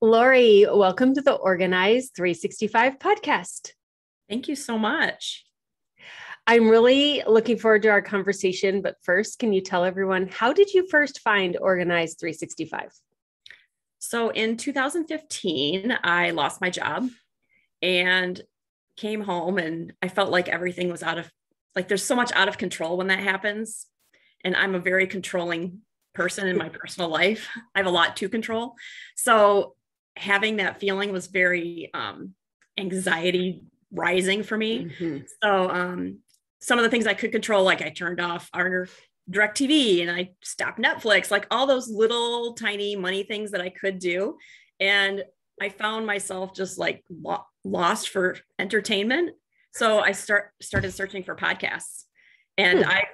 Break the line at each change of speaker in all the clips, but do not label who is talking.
Laurie, welcome to the Organize 365 podcast.
Thank you so much.
I'm really looking forward to our conversation. But first, can you tell everyone how did you first find Organize 365?
So in 2015, I lost my job and came home, and I felt like everything was out of like there's so much out of control when that happens. And I'm a very controlling person in my personal life. I have a lot to control. So having that feeling was very um, anxiety rising for me. Mm-hmm. So um, some of the things I could control, like I turned off our DirecTV and I stopped Netflix, like all those little tiny money things that I could do. And I found myself just like lo- lost for entertainment. So I start started searching for podcasts. And hmm. I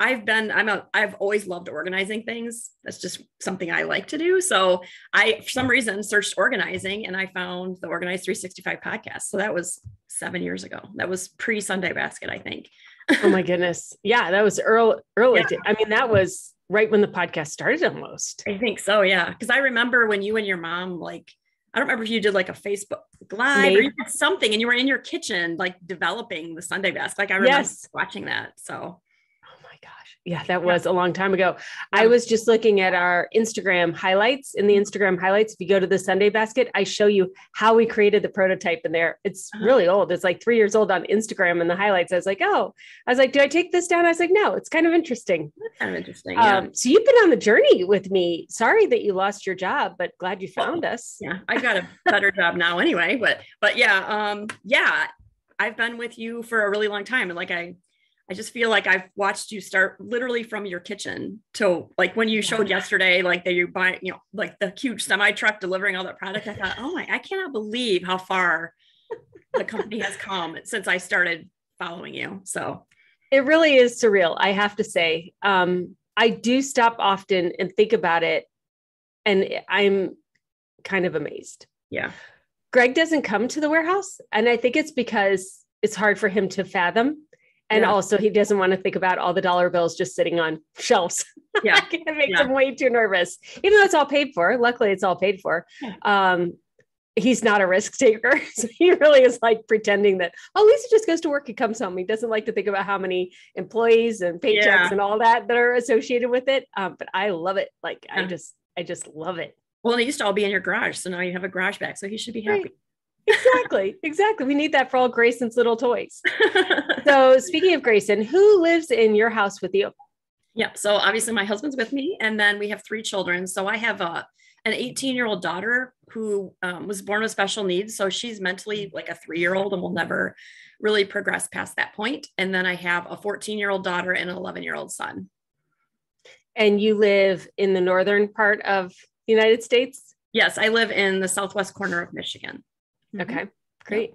I've been, I'm a, I've always loved organizing things. That's just something I like to do. So I, for some reason, searched organizing and I found the Organize 365 podcast. So that was seven years ago. That was pre Sunday Basket, I think.
oh my goodness. Yeah, that was early. early. Yeah. I mean, that was right when the podcast started almost.
I think so. Yeah. Because I remember when you and your mom, like, I don't remember if you did like a Facebook live Maybe. or you did something and you were in your kitchen, like developing the Sunday basket. Like I remember yes. watching that. So
yeah, that was a long time ago. I was just looking at our Instagram highlights. In the mm-hmm. Instagram highlights, if you go to the Sunday basket, I show you how we created the prototype in there. It's uh-huh. really old. It's like three years old on Instagram and the highlights. I was like, oh, I was like, do I take this down? I was like, no, it's kind of interesting.
That's kind of interesting. Yeah. Um,
so you've been on the journey with me. Sorry that you lost your job, but glad you found us.
Yeah, I got a better job now anyway. But but yeah, um, yeah, I've been with you for a really long time. And like I I just feel like I've watched you start literally from your kitchen to like when you showed yesterday, like that you buy, you know, like the huge semi truck delivering all that product. I thought, oh my, I cannot believe how far the company has come since I started following you. So
it really is surreal. I have to say, um, I do stop often and think about it, and I'm kind of amazed.
Yeah.
Greg doesn't come to the warehouse, and I think it's because it's hard for him to fathom and yeah. also he doesn't want to think about all the dollar bills just sitting on shelves. Yeah. it makes yeah. him way too nervous. Even though it's all paid for. Luckily it's all paid for. Yeah. Um, he's not a risk taker. So he really is like pretending that, oh, Lisa just goes to work and comes home. He doesn't like to think about how many employees and paychecks yeah. and all that that are associated with it. Um, but I love it. Like I just, I just love it.
Well, they used to all be in your garage. So now you have a garage back. So he should be happy. Right
exactly exactly. We need that for all grayson's little toys. So speaking of grayson who lives in your house with you?
Yeah so obviously my husband's with me and then we have three children. So i have a an 18 year old daughter who um, was born with special needs. So she's mentally like a three year old and will never really progress past that point. point and then i have a 14 year old daughter and an 11 year old son.
And you live in the northern part of the united states?
Yes i live in the southwest corner of michigan
Mm-hmm. Okay, great.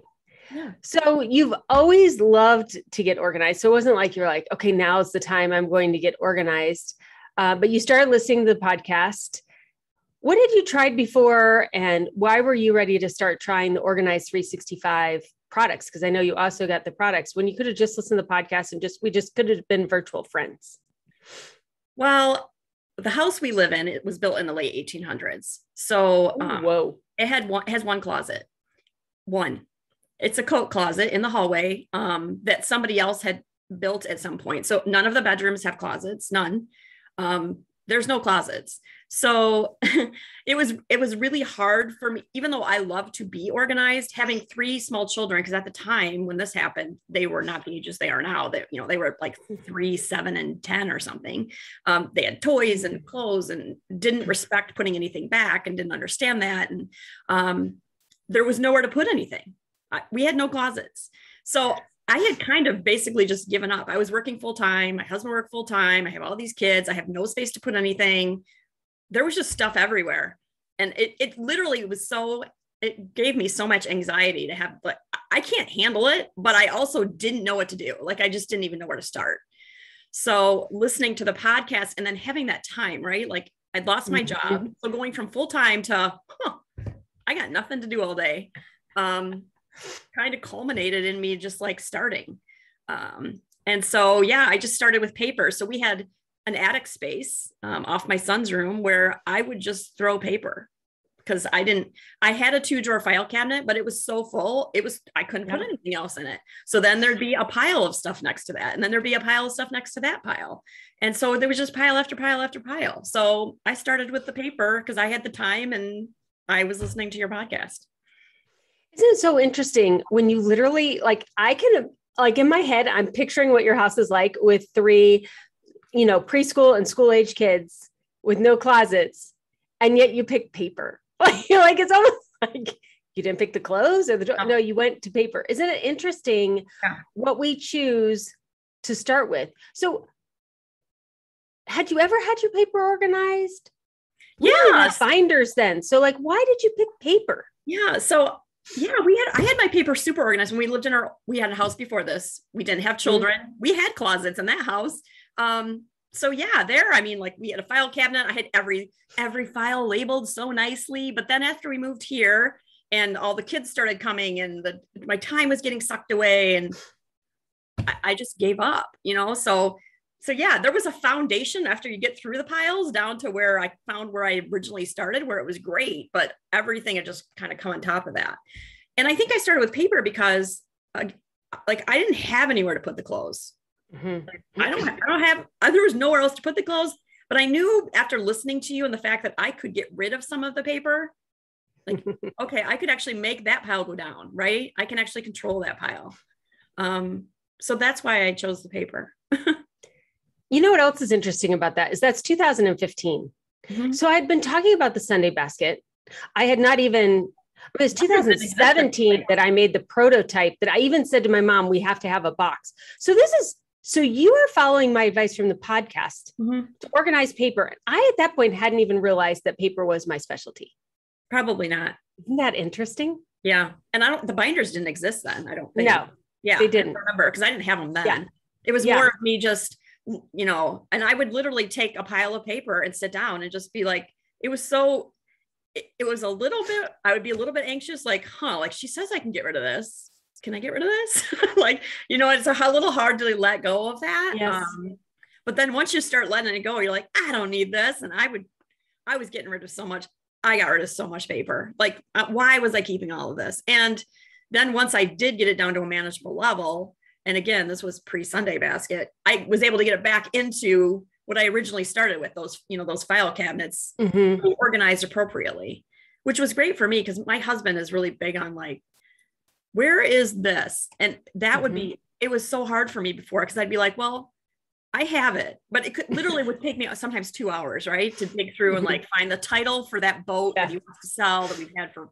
Yeah. So you've always loved to get organized. So it wasn't like you're like, okay, now's the time I'm going to get organized. Uh, but you started listening to the podcast. What had you tried before, and why were you ready to start trying the Organize 365 products? Because I know you also got the products when you could have just listened to the podcast and just we just could have been virtual friends.
Well, the house we live in it was built in the late 1800s, so um, whoa, it had one has one closet one. It's a coat closet in the hallway um, that somebody else had built at some point. So none of the bedrooms have closets, none. Um, there's no closets. So it was it was really hard for me, even though I love to be organized, having three small children, because at the time when this happened, they were not the ages they are now. That you know, they were like three, seven, and 10 or something. Um, they had toys and clothes and didn't respect putting anything back and didn't understand that. And um, there was nowhere to put anything. we had no closets. So I had kind of basically just given up. I was working full time. My husband worked full time. I have all these kids. I have no space to put anything. There was just stuff everywhere. And it, it literally was so, it gave me so much anxiety to have, but I can't handle it. But I also didn't know what to do. Like I just didn't even know where to start. So listening to the podcast and then having that time, right? Like I'd lost my mm-hmm. job. So going from full time to, huh, I got nothing to do all day. Um, kind of culminated in me just like starting. Um, and so, yeah, I just started with paper. So we had an attic space um, off my son's room where I would just throw paper because I didn't, I had a two drawer file cabinet, but it was so full, it was, I couldn't put anything else in it. So then there'd be a pile of stuff next to that. And then there'd be a pile of stuff next to that pile. And so there was just pile after pile after pile. So I started with the paper because I had the time and I was listening to your podcast.
Isn't it so interesting when you literally, like, I can, like, in my head, I'm picturing what your house is like with three, you know, preschool and school age kids with no closets and yet you pick paper. like it's almost like you didn't pick the clothes or the no. no, you went to paper. Isn't it interesting yeah. what we choose to start with? So had you ever had your paper organized?
Yeah,
binders then. So like why did you pick paper?
Yeah, so yeah, we had I had my paper super organized when we lived in our we had a house before this. We didn't have mm-hmm. children. Mm-hmm. We had closets in that house. Um so yeah, there, I mean, like we had a file cabinet. I had every every file labeled so nicely. But then after we moved here and all the kids started coming and the my time was getting sucked away and I, I just gave up, you know. So so yeah, there was a foundation after you get through the piles down to where I found where I originally started, where it was great, but everything had just kind of come on top of that. And I think I started with paper because uh, like I didn't have anywhere to put the clothes. Mm-hmm. I don't, I don't have, there was nowhere else to put the clothes, but I knew after listening to you and the fact that I could get rid of some of the paper, like, okay, I could actually make that pile go down, right? I can actually control that pile. Um, so that's why I chose the paper.
you know what else is interesting about that is that's 2015. Mm-hmm. So I'd been talking about the Sunday basket. I had not even it was 2017 that I made the prototype that I even said to my mom, we have to have a box. So this is so you are following my advice from the podcast mm-hmm. to organize paper. I at that point hadn't even realized that paper was my specialty.
Probably not.
Isn't that interesting?
Yeah. And I don't the binders didn't exist then, I don't think.
No.
Yeah.
They didn't
remember because I didn't have them then. Yeah. It was yeah. more of me just, you know, and I would literally take a pile of paper and sit down and just be like, it was so it, it was a little bit, I would be a little bit anxious, like, huh, like she says I can get rid of this can I get rid of this? like, you know, it's a, a, little hard to let go of that.
Yes. Um,
but then once you start letting it go, you're like, I don't need this. And I would, I was getting rid of so much. I got rid of so much paper. Like, uh, why was I keeping all of this? And then once I did get it down to a manageable level, and again, this was pre Sunday basket, I was able to get it back into what I originally started with those, you know, those file cabinets mm-hmm. organized appropriately, which was great for me because my husband is really big on like where is this? And that mm-hmm. would be, mm-hmm. it was so hard for me before because I'd be like, well, I have it, but it could literally would take me sometimes two hours, right? To dig through and mm-hmm. like find the title for that boat yeah. that you want to sell that we've had for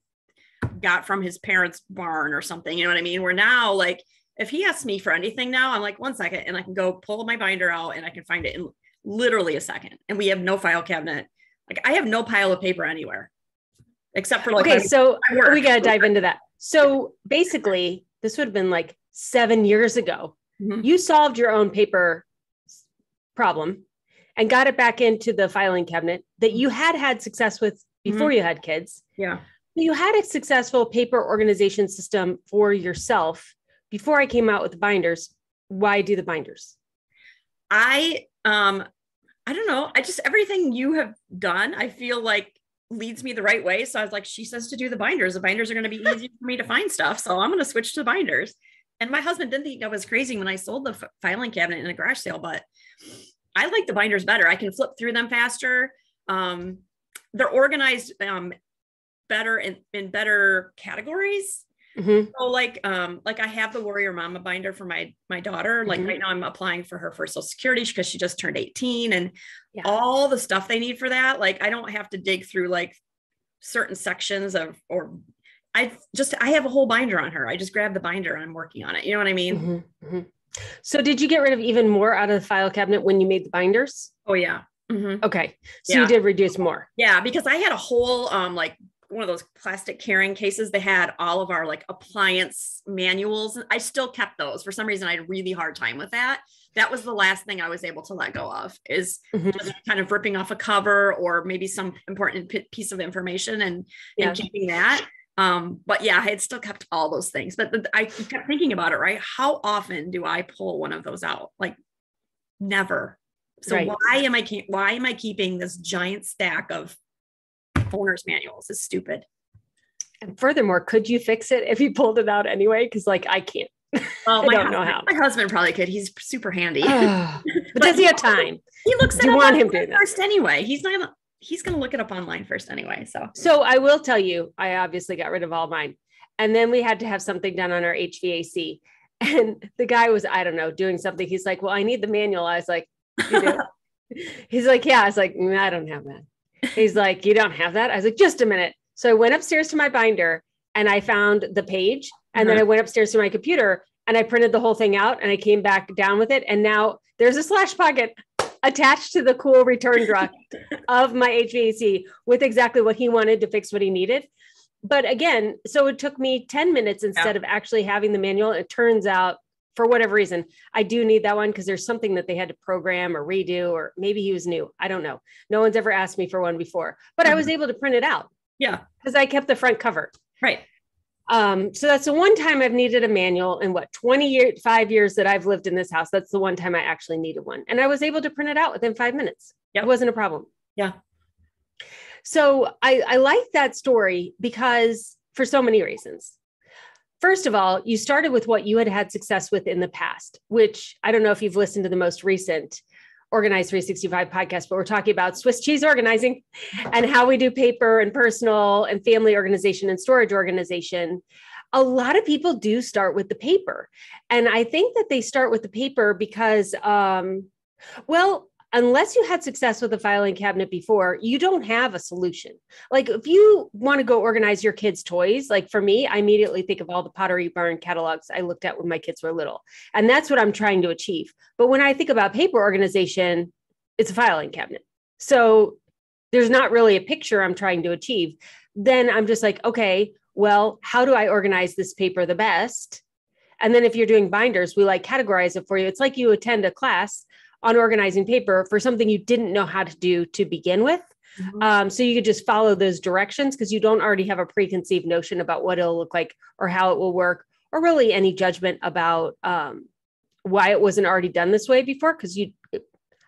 got from his parents' barn or something. You know what I mean? Where now, like, if he asks me for anything now, I'm like, one second, and I can go pull my binder out and I can find it in literally a second. And we have no file cabinet. Like I have no pile of paper anywhere except for like
okay. So we got to dive into that. So basically, this would have been like seven years ago. Mm-hmm. You solved your own paper problem and got it back into the filing cabinet that you had had success with before mm-hmm. you had kids.
Yeah.
You had a successful paper organization system for yourself before I came out with the binders. Why do the binders?
I um I don't know. I just everything you have done, I feel like leads me the right way. So I was like, she says to do the binders. The binders are going to be easy for me to find stuff. So I'm going to switch to the binders. And my husband didn't think I was crazy when I sold the f- filing cabinet in a garage sale, but I like the binders better. I can flip through them faster. Um, they're organized um, better in, in better categories. Mm-hmm. So like um like I have the warrior mama binder for my my daughter. Like mm-hmm. right now I'm applying for her for social security because she just turned 18 and yeah. all the stuff they need for that. Like I don't have to dig through like certain sections of or I just I have a whole binder on her. I just grab the binder and I'm working on it. You know what I mean?
Mm-hmm. mm-hmm. So did you get rid of even more out of the file cabinet when you made the binders?
Oh yeah.
Mm-hmm. Okay. So yeah. you did reduce more.
Yeah, because I had a whole um like one of those plastic carrying cases. They had all of our like appliance manuals. I still kept those. For some reason, I had a really hard time with that. That was the last thing I was able to let go of is mm-hmm. just kind of ripping off a cover or maybe some important p- piece of information and, yeah. and keeping that. Um, but yeah, I had still kept all those things. But the, I kept thinking about it, right? How often do I pull one of those out? Like never. So right. why am I why am I keeping this giant stack of owner's manuals. It's stupid.
And furthermore, could you fix it if you pulled it out anyway? Because like I can't.
Well, I don't husband, know how. My husband probably could. He's super handy.
but, but, does he have time?
He looks. Do you want him to first anyway? He's not. He's going to look it up online first anyway. So.
So I will tell you, I obviously got rid of all mine, and then we had to have something done on our HVAC, and the guy was I don't know doing something. He's like, "Well, I need the manual." I was like, "You do?" He's like, "Yeah." I was like, mm, "I don't have that." He's like, "You don't have that?" I was like, "Just a minute." So I went upstairs to my binder and I found the page. And then uh-huh. I went upstairs to my computer and I printed the whole thing out and I came back down with it. And now there's a slash pocket attached to the cool return drawer of my HVAC with exactly what he wanted to fix what he needed. But again, so it took me 10 minutes instead yeah. of actually having the manual. It turns out, for whatever reason, I do need that one because there's something that they had to program or redo, or maybe he was new. I don't know. No one's ever asked me for one before, but mm-hmm. I was able to print it out.
Yeah.
Because I kept the front cover.
Right.
Um, so that's the one time I've needed a manual in what 20 years, five years that I've lived in this house. That's the one time I actually needed one. And I was able to print it out within five minutes. Yep. It wasn't a problem.
Yeah.
So I, I like that story because for so many reasons. First of all, you started with what you had had success with in the past, which I don't know if you've listened to the most recent Organize 365 podcast, but we're talking about Swiss cheese organizing and how we do paper and personal and family organization and storage organization. A lot of people do start with the paper. And I think that they start with the paper because, um, well, unless you had success with a filing cabinet before, you don't have a solution. Like if you want to go organize your kids' toys, like for me, I immediately think of all the Pottery Barn catalogs I looked at when my kids were little. And that's what I'm trying to achieve. But when I think about paper organization, it's a filing cabinet. So there's not really a picture I'm trying to achieve. Then I'm just like, okay, well, how do I organize this paper the best? And then if you're doing binders, we like categorize it for you. It's like you attend a class on organizing paper for something you didn't know how to do to begin with. Mm-hmm. Um, so you could just follow those directions because you don't already have a preconceived notion about what it'll look like or how it will work, or really any judgment about um, why it wasn't already done this way before because you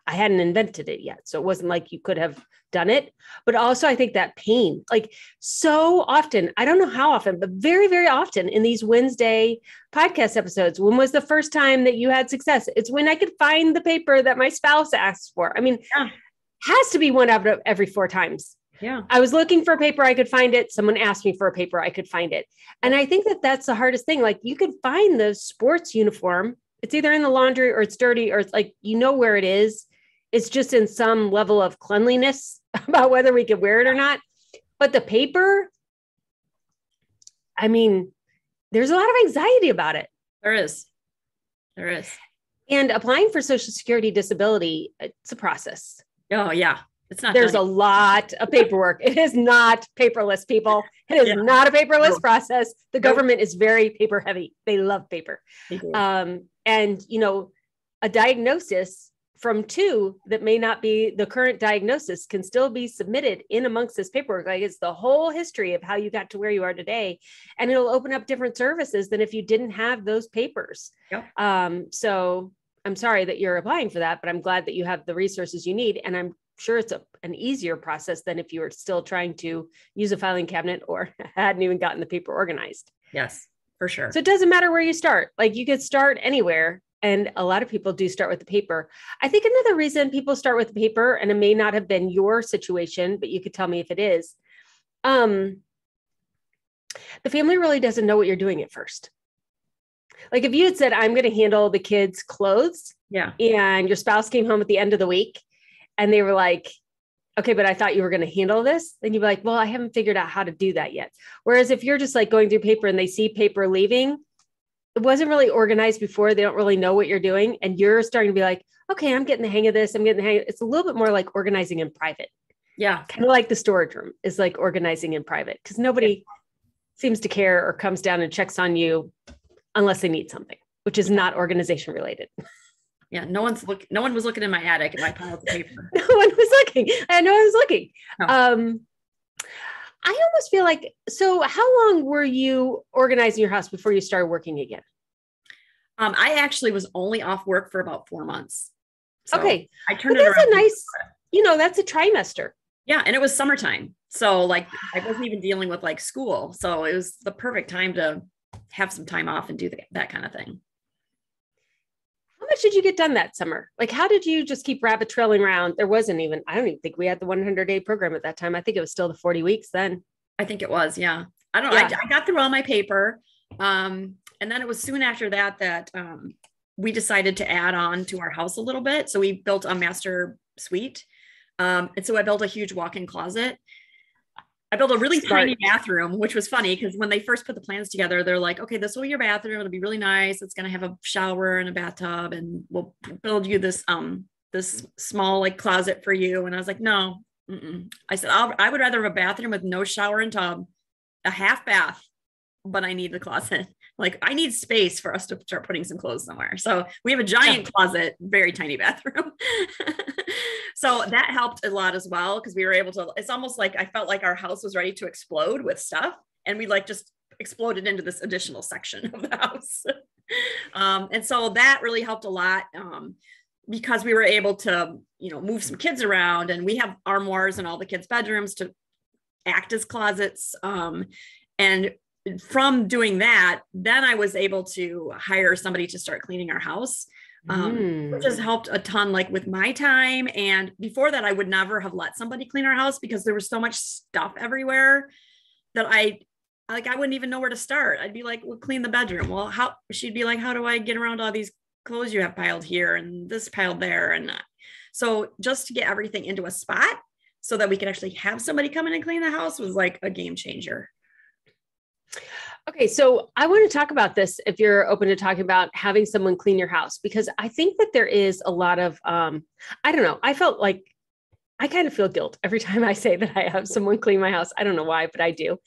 I hadn't invented it yet. So it wasn't like you could have done it. But also, I think that pain, like so often, I don't know how often, but very, very often in these Wednesday podcast episodes, when was the first time that you had success? It's when I could find the paper that my spouse asked for. I mean, yeah. has to be one out of every four times.
Yeah.
I was looking for a paper, I could find it. Someone asked me for a paper, I could find it. And I think that that's the hardest thing. Like you could find the sports uniform, it's either in the laundry or it's dirty or it's like you know where it is it's just in some level of cleanliness about whether we could wear it or not. But the paper, I mean, there's a lot of anxiety about it.
There is. There is.
And applying for Social Security disability, it's a process.
Oh, yeah. It's not.
There's a lot of paperwork. it is not paperless, people. It is yeah. not a paperless no. process. The no. government is very paper heavy. They love paper. They um, and, you know, a diagnosis from two that may not be the current diagnosis can still be submitted in amongst this paperwork. Like it's the whole history of how you got to where you are today. And it'll open up different services than if you didn't have those papers. Yep. Um, so I'm sorry that you're applying for that, but I'm glad that you have the resources you need. And I'm sure it's a, an easier process than if you were still trying to use a filing cabinet or hadn't even gotten the paper organized.
Yes, for sure.
So it doesn't matter where you start. Like you could start anywhere and a lot of people do start with the paper. I think another reason people start with the paper, and it may not have been your situation, but you could tell me if it is. Um, the family really doesn't know what you're doing at first. Like if you had said, I'm going to handle the kids' clothes,
yeah,
and your spouse came home at the end of the week and they were like, okay, but I thought you were going to handle this, then you'd be like, well, I haven't figured out how to do that yet. Whereas if you're just like going through paper and they see paper leaving, it wasn't really organized before. They don't really know what you're doing. And you're starting to be like, okay, I'm getting the hang of this. I'm getting the hang. It's a little bit more like organizing in private.
Yeah.
Kind of like the storage room is like organizing in private because nobody yeah. seems to care or comes down and checks on you unless they need something, which is not organization related.
Yeah, no one's look. No one was looking in my attic at my pile of paper.
no one was looking. I know I was looking. No. Um, I almost feel like so. How long were you organizing your house before you started working again?
Um, I actually was only off work for about four months.
So okay, I turned. But that's a nice. You know, that's a trimester.
Yeah. And it was summertime. So like I wasn't even dealing with like school. So it was the perfect time to have some time off and do the, that kind of thing.
How much did you get done that summer? Like, how did you just keep rabbit trailing around? There wasn't even, I don't even think we had the 100 day program at that time. I think it was still the 40 weeks then.
I think it was. Yeah. I don't know. Yeah. I, I, got through all my paper. Um, and then it was soon after that that um, we decided to add on to our house a little bit. So we built a master suite. Um, and so I built a huge walk in closet. I built a really tiny bathroom, which was funny because when they first put the plans together, they're like, okay, this will be your bathroom. It'll be really nice. It's going to have a shower and a bathtub, and we'll build you this um this small like closet for you. And I was like, no, mm-mm. I said I'll, I would rather have a bathroom with no shower and tub, a half bath, but I need the closet. Like I need space for us to start putting some clothes somewhere. So we have a giant yeah. closet, very tiny bathroom. so that helped a lot as well because we were able to. It's almost like I felt like our house was ready to explode with stuff, and we like just exploded into this additional section of the house. um, and so that really helped a lot. Um, because we were able to, you know, move some kids around and we have armoires in all the kids' bedrooms to act as closets. Um, and from doing that, then I was able to hire somebody to start cleaning our house, um, mm. which has helped a ton, like with my time. And before that, I would never have let somebody clean our house because there was so much stuff everywhere that I like. I wouldn't even know where to start. I'd be like, "Well, clean the bedroom." Well, how? She'd be like, "How do I get around all these clothes you have piled here and this piled there?" And so, just to get everything into a spot so that we could actually have somebody come in and clean the house was like a game changer.
Okay, so I want to talk about this if you're open to talking about having someone clean your house because I think that there is a lot of um I don't know, I felt like I kind of feel guilt every time I say that I have someone clean my house. I don't know why, but I do.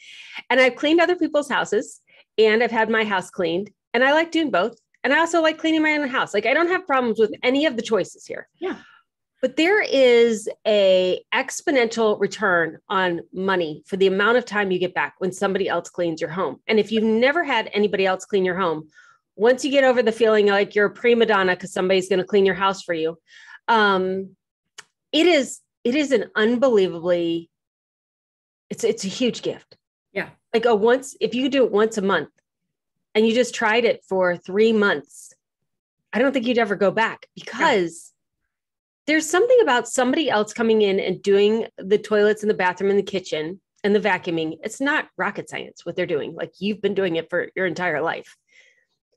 And I've cleaned other people's houses and I've had my house cleaned and I like doing both. And I also like cleaning my own house. Like I don't have problems with any of the choices here.
Yeah
but there is a exponential return on money for the amount of time you get back when somebody else cleans your home. And if you've never had anybody else clean your home once you get over the feeling like you're a prima donna because somebody's going to clean your house for you um, it is it is an unbelievably it's it's a huge gift.
Yeah.
Like a once if you do it once a month and you just tried it for three months i don't think you'd ever go back because there's something about somebody else coming in and doing the toilets in the bathroom and the kitchen and the vacuuming. It's not rocket science what they're doing. Like you've been doing it for your entire life.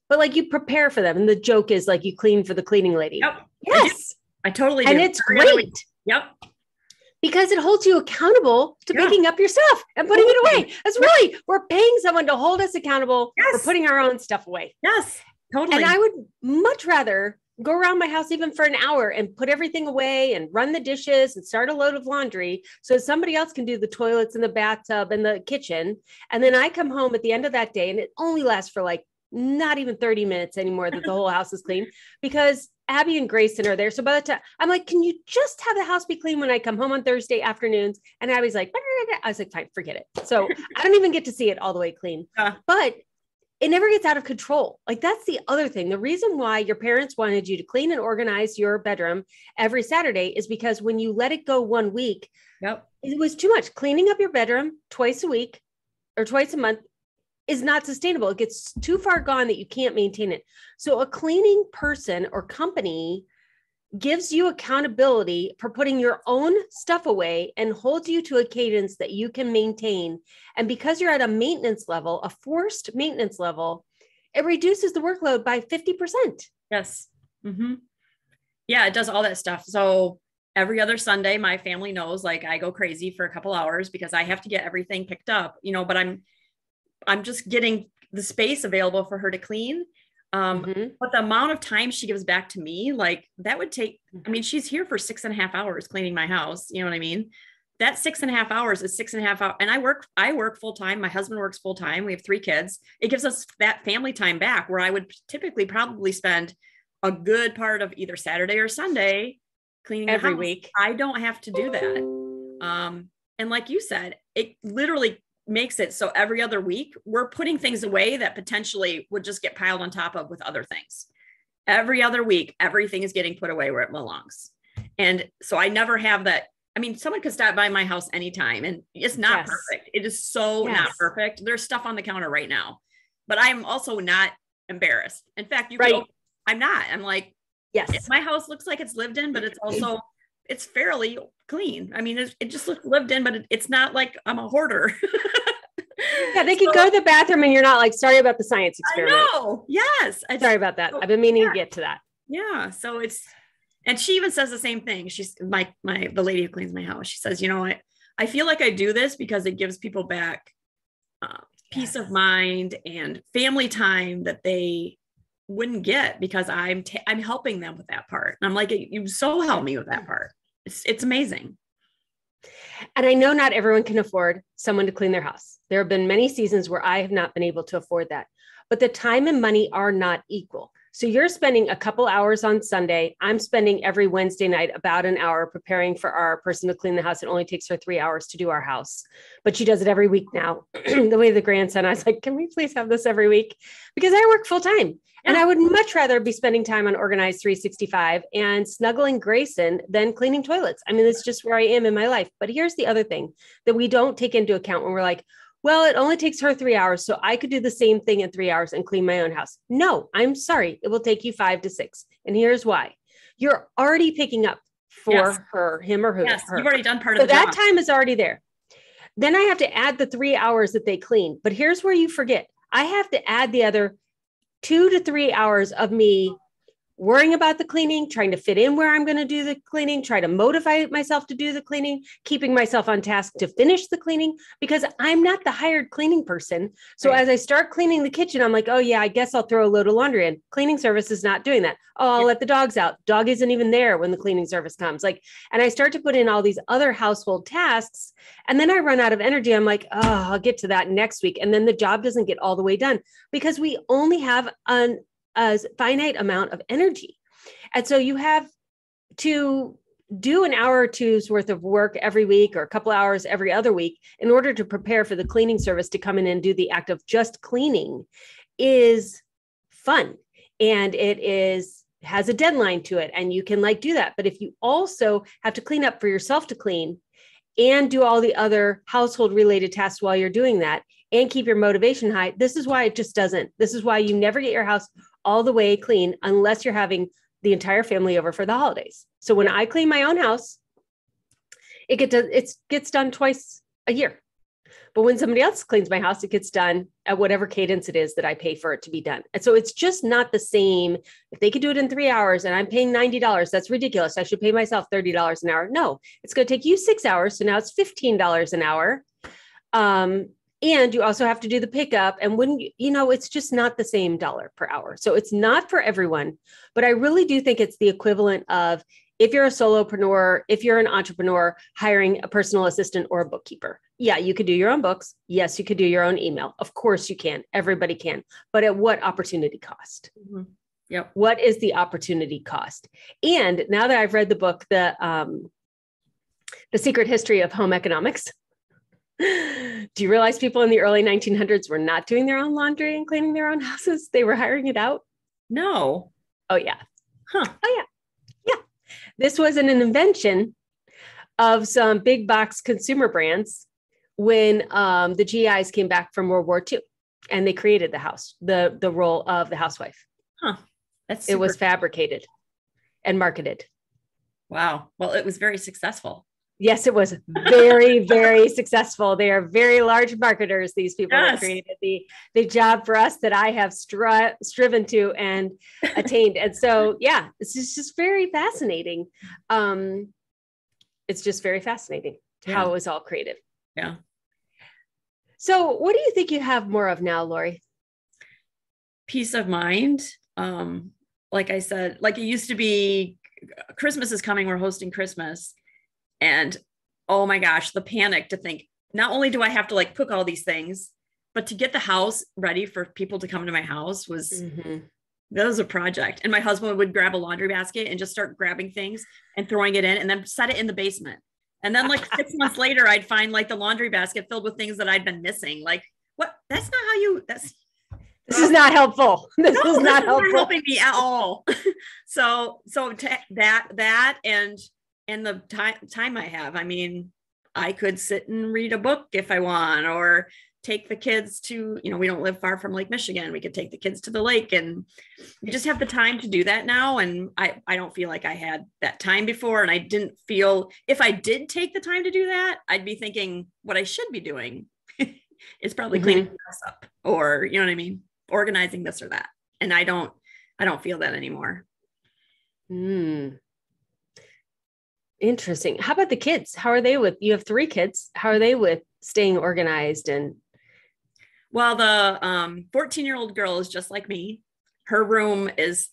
But like you prepare for them. And the joke is like you clean for the cleaning lady.
Yep.
Yes.
I, I totally
do. And it's great.
Yep.
Because it holds you accountable to yeah. picking up your stuff and putting it away. That's really, we're paying someone to hold us accountable yes. for putting our own stuff away.
Yes, totally.
And I would much rather go around my house even for an hour and put everything away and run the dishes and start a load of laundry so somebody else can do the toilets and the bathtub and the kitchen. And then i come home at the end of that day and it only lasts for like not even 30 minutes anymore that the whole house is clean because abby and grayson are there. So by the time i'm like can you just have the house be clean when i come home on thursday afternoons? And abby's like i was like fine forget it. So i don't even get to see it all the way clean. Uh, but it never gets out of control. Like that's the other thing. The reason why your parents wanted you to clean and organize your bedroom every Saturday is because when you let it go one week,
yep.
it was too much. Cleaning up your bedroom twice a week or twice a month is not sustainable. It gets too far gone that you can't maintain it. So a cleaning person or company gives you accountability for putting your own stuff away and holds you to a cadence that you can maintain. And because you're at a maintenance level, a forced maintenance level, it reduces the workload by 50%.
Yes. Mm-hmm. Yeah, it does all that stuff. So every other Sunday, my family knows like I go crazy for a couple hours because I have to get everything picked up, you know, but I'm I'm just getting the space available for her to clean um, mm-hmm. But the amount of time she gives back to me, like that would take, I mm-hmm. mean, she's here for six and a half hours cleaning my house. You know what I mean? That six and a half hours is six and a half hours. And I work, I work full time. My husband works full time. We have three kids. It gives us that family time back where I would typically probably spend a good part of either Saturday or Sunday cleaning
every week.
I don't have to do that. Um, and like you said, it literally makes it so every other week we're putting things away that potentially would just get piled on top of with other things. Every other week, everything is getting put away where it belongs. And so I never have that I mean, someone could stop by my house anytime and it's not yes. perfect. It is so yes. not perfect. There's stuff on the counter right now, but I'm also not embarrassed. In fact, you right. Go, I'm not. I'm like, yes, my house looks like it's lived in, but it's also, it's fairly clean. I mean, it, it just looks lived in, but it, it's not like I'm a hoarder.
yeah, they so, can go to the bathroom and you're not like, sorry about the science experiment.
I know. Yes.
I sorry about that. I've been meaning yeah. to get to that.
Yeah. So it's, and she even says the same thing. She's my my the lady who cleans my house. She says, you know, what? I feel like I do this because it gives people back uh, peace yes. of mind and family time that they wouldn't get because I'm i I'm helping them with that part. And I'm like, you so help me with that part. It's it's amazing.
And I know not everyone can afford someone to clean their house. There have been many seasons where I have not been able to afford that, but the time and money are not equal. So you're spending a couple hours on Sunday. I'm spending every Wednesday night about an hour preparing for our person to clean the house. It only takes her three hours to do our house, but she does it every week now. the way the grandson, I was like, can we please have this every week? Because I work full time and I would much rather be spending time on Organize 365 and snuggling Grayson than cleaning toilets. I mean, it's just where I am in my life. But here's the other thing that we don't take into account when we're like, well, it only takes her three hours, so I could do the same thing in three hours and clean my own house. No, I'm sorry. It will take you five to six. And here's why you're already picking up for yes. her, him or who.
Yes,
her.
you've already done part
so
of the
that
job.
time is already there. Then I have to add the three hours that they clean. But here's where you forget I have to add the other two to three hours of me worrying about the cleaning, trying to fit in where I'm going to do the cleaning, try to motivate myself to do the cleaning, keeping myself on task to finish the cleaning because I'm not the hired cleaning person. So right. as I start cleaning the kitchen, I'm like, oh, yeah, I guess I'll throw a load of laundry in. Cleaning service is not doing that. Oh, I'll yeah. let the dogs out. Dog isn't even there when the cleaning service comes. Like, and I start to put in all these other household tasks. And then I run out of energy. I'm like, oh, I'll get to that next week. And then the job doesn't get all the way done because we only have an a finite amount of energy. And so you have to do an hour or two's worth of work every week or a couple hours every other week in order to prepare for the cleaning service to come in and do the act of just cleaning is fun and it is has a deadline to it and you can like do that but if you also have to clean up for yourself to clean and do all the other household related tasks while you're doing that and keep your motivation high this is why it just doesn't this is why you never get your house all the way clean unless you're having the entire family over for the holidays. So when I clean my own house, it gets it gets done twice a year. But when somebody else cleans my house, it gets done at whatever cadence it is that I pay for it to be done. And so it's just not the same. If they could do it in three hours and I'm paying $90, that's ridiculous. I should pay myself $30 an hour. No, it's going to take you six hours. So now it's $15 an hour. Um, and you also have to do the pickup and when you, you know it's just not the same dollar per hour. So it's not for everyone but i really do think it's the equivalent of if you're a solopreneur if you're an entrepreneur hiring a personal assistant or a bookkeeper. Yeah you could do your own books. Yes you could do your own email. Of course you can. Everybody can. But at what opportunity cost? Mm-hmm.
Yep.
What is the opportunity cost? And now that I've read the book, the um, the secret history of home economics, do you realize people in the early 1900s were not doing their own laundry and cleaning their own houses? They were hiring it out.
No.
Oh, yeah. Huh. Oh, yeah. Yeah. This was an invention of some big box consumer brands when um, the GIs came back from World War II and they created the house, the, the role of the housewife.
Huh. That's
super- it was fabricated and marketed.
Wow. Well, it was very successful.
Yes, it was very, very successful. They are very large marketers. These people yes. created the the job for us that I have stri- striven to and attained. and so, yeah, it's just, just very fascinating. Um, it's just very fascinating yeah. how it was all created.
Yeah.
So, what do you think you have more of now, Laurie?
Peace of mind. Um, like I said, like it used to be. Christmas is coming. We're hosting Christmas and oh my gosh, the panic to think not only do I have to like cook all these things, but to get the house ready for people to come to my house was mm-hmm. that was a project. And my husband would grab a laundry basket and just start grabbing things and throwing it in and then set it in the basement. And then like six months later, I'd find like the laundry basket filled with things that I'd been missing. Like, what? That's not how you that's
this is not helpful. This no, is not helpful.
helping me at all. so so that that and and the time time I have. I mean, I could sit and read a book if I want, or take the kids to, you know, we don't live far from Lake Michigan. We could take the kids to the lake and we just have the time to do that now. And I, I don't feel like I had that time before. And I didn't feel if I did take the time to do that, I'd be thinking what I should be doing is probably mm-hmm. cleaning this up or, you know what I mean? Organizing this or that. And I don't, I don't feel that anymore.
Hmm. Interesting. How about the kids? How are they with you have three kids? How are they with staying organized and
well, the um, 14 year old girl is just like me. Her room is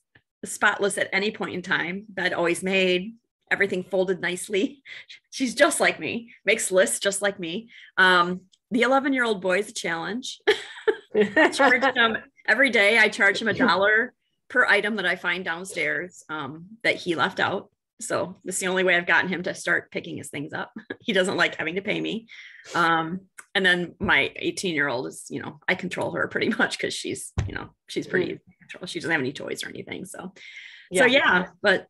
spotless at any point in time, bed always made, everything folded nicely. She's just like me, makes lists just like me. Um, the 11 year old boy is a challenge. him every day. I charge him a dollar per item that I find downstairs um, that he left out. So this is the only way I've gotten him to start picking his things up. he doesn't like having to pay me. Um, and then my 18 year old is, you know, I control her pretty much because she's, you know, she's pretty mm. control. She doesn't have any toys or anything. So, yeah. so yeah, but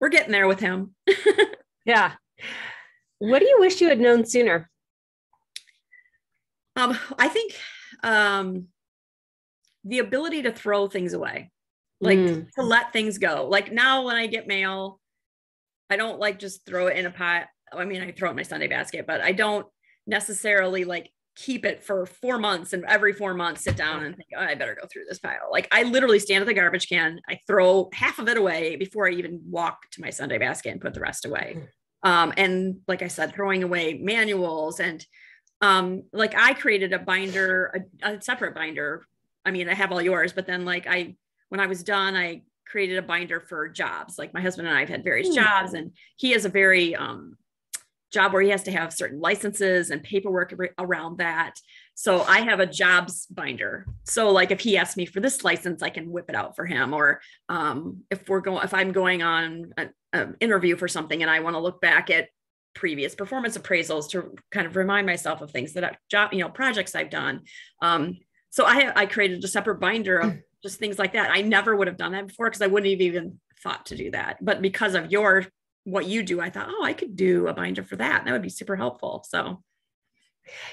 we're getting there with him.
yeah. What do you wish you had known sooner?
Um, I think um, the ability to throw things away, like mm. to let things go. Like now, when I get mail, I don't like just throw it in a pot. I mean, I throw it in my Sunday basket, but I don't necessarily like keep it for four months and every four months sit down and think, oh, I better go through this pile. Like I literally stand at the garbage can, I throw half of it away before I even walk to my Sunday basket and put the rest away. Hmm. Um, and like I said, throwing away manuals and um, like I created a binder, a, a separate binder. I mean, I have all yours, but then like I, when I was done, I created a binder for jobs. Like my husband and I have had various mm. jobs, and he has a very um, job where he has to have certain licenses and paperwork around that. So I have a jobs binder. So like if he asks me for this license, I can whip it out for him. Or um, if we're going, if I'm going on an interview for something and I want to look back at previous performance appraisals to kind of remind myself of things that I, job, you know, projects I've done. Um, so I I created a separate binder of just things like that. I never would have done that before because I wouldn't have even thought to do that. But because of your what you do, I thought, oh, I could do a binder for that. That would be super helpful. So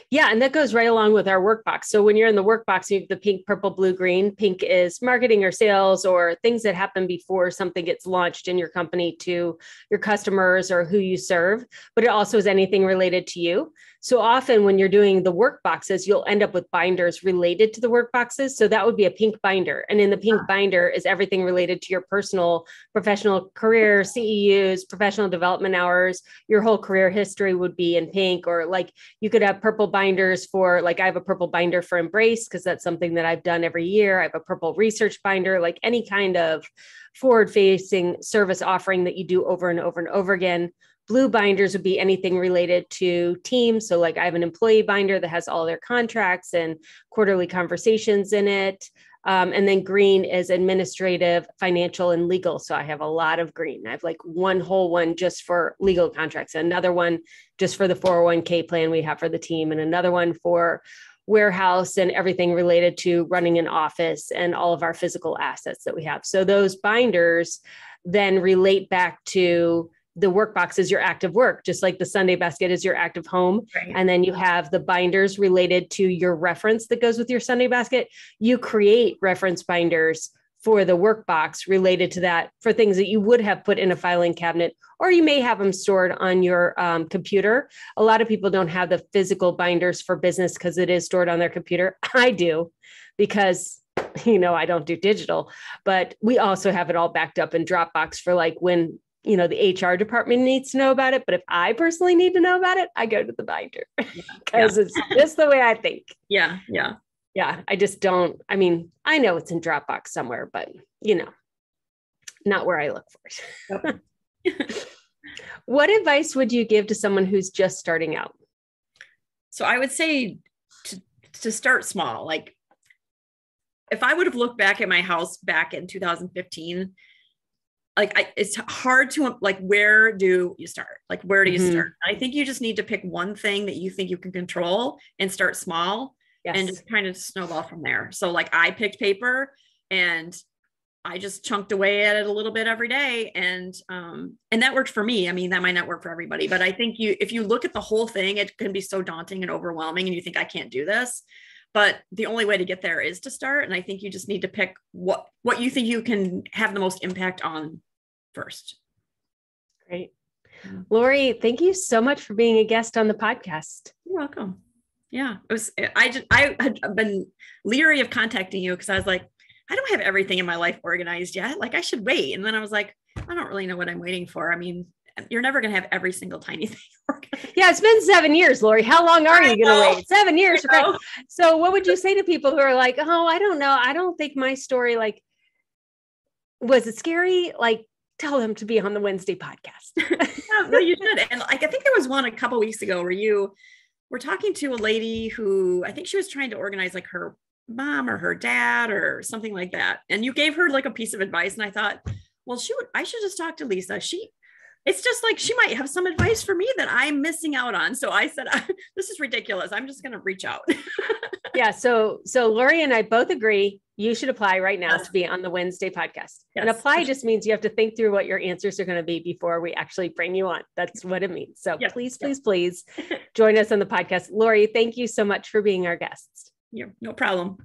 yeah, and that goes right along with our workbox. So when you're in the workbox, you have the pink, purple, blue, green. Pink is marketing or sales or things that happen before something gets launched in your company to your customers or who you serve. But it also is anything related to you. So often when you're doing the workboxes, you'll end up with binders related to the workboxes. So that would be a pink binder. And in the pink ah. binder is everything related to your personal, professional career, CEUs, professional development hours. Your whole career history would be in pink, or like you could have purple binders for, like, I have a purple binder for Embrace because that's something that I've done every year. I have a purple research binder, like any kind of forward facing service offering that you do over and over and over again Blue binders would be anything related to teams. So, like, I have an employee binder that has all their contracts and quarterly conversations in it. Um, and then green is administrative, financial, and legal. So I have a lot of green. I have like one whole one just for legal contracts, another one just for the 401k plan we have for the team, and another one for warehouse and everything related to running an office and all of our physical assets that we have. So those binders then relate back to the work box is your active work, just like the Sunday basket is your active home. Right. And then you have the binders related to your reference that goes with your Sunday basket. You create reference binders for the workbox related to that for things that you would have put in a filing cabinet, or you may have them stored on your um, computer. A lot of people don't have the physical binders for business because it is stored on their computer. I do because you know I don't do digital, but we also have it all backed up in Dropbox for like when you know the hr department needs to know about it but if i personally need to know about it i go to the binder because yeah, it's just the way i think.
Yeah yeah.
Yeah i just don't i mean i know it's in dropbox somewhere but you know not where i look for it. What advice would you give to someone who's just starting out?
So i would say to, to start small like if i would have looked back at my house back in 2015 like I, it's hard to like where do you start like where do you mm-hmm. start i think you just need to pick one thing that you think you can control and start small yes. and just kind of snowball from there so like i picked paper and I just chunked away at it a little bit every day. And um, and that worked for me. I mean, that might not work for everybody, but I think you if you look at the whole thing, it can be so daunting and overwhelming, and you think I can't do this. But the only way to get there is to start. And I think you just need to pick what what you think you can have the most impact on first.
Great. Mm. Laurie, thank you so much for being a guest on the podcast.
You're welcome. Yeah, it was. I just I had been leery of contacting you because I was like, I don't have everything in my life organized yet. Like I should wait. And then I was like, I don't really know what I'm waiting for. I mean, you're never going to have every single tiny thing.
Yeah, it's been seven years, Laurie. How long are you going to wait? Seven years. Okay. So, what would you say to people who are like, oh, I don't know. I don't think my story, like, was it scary? Like, tell them to be on the Wednesday podcast.
yeah, no, you should. And like, I think there was one a couple weeks ago where you were talking to a lady who I think she was trying to organize like her mom or her dad or something like that. And you gave her like a piece of advice. And I thought, well, she would, I should just talk to Lisa. She, it's just like she might have some advice for me that I'm missing out on. So I said, this is ridiculous. I'm just going to reach out.
yeah. So, so Laurie and I both agree you should apply right now yes. to be on the Wednesday podcast. Yes. And apply just means you have to think through what your answers are going to be before we actually bring you on. That's what it means. So yes. please, please, please join us on the podcast. Laurie, thank you so much for being our guest.
Yeah, no problem.